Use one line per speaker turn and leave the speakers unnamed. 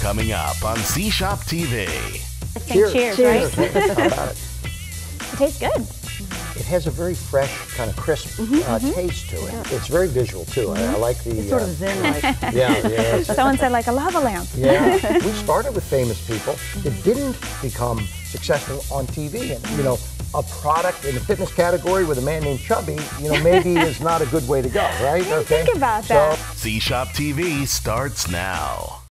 Coming up on C Shop TV.
Cheers, cheers,
Cheers.
right?
It?
It tastes good.
It has a very fresh, kind of crisp uh,
Mm-hmm,
uh, taste to it. It's very visual too. I, I mm-hmm. like the.
It's sort
uh,
of zen-like.
Yeah, yeah.
Someone said like a lava lamp.
Yeah, we started with famous people. It mm-hmm. didn't become successful on TV, and you know, a product in the fitness category with a man named Chubby, you know, maybe is not a good way to go, right?
Think about that.
C Shop TV starts now.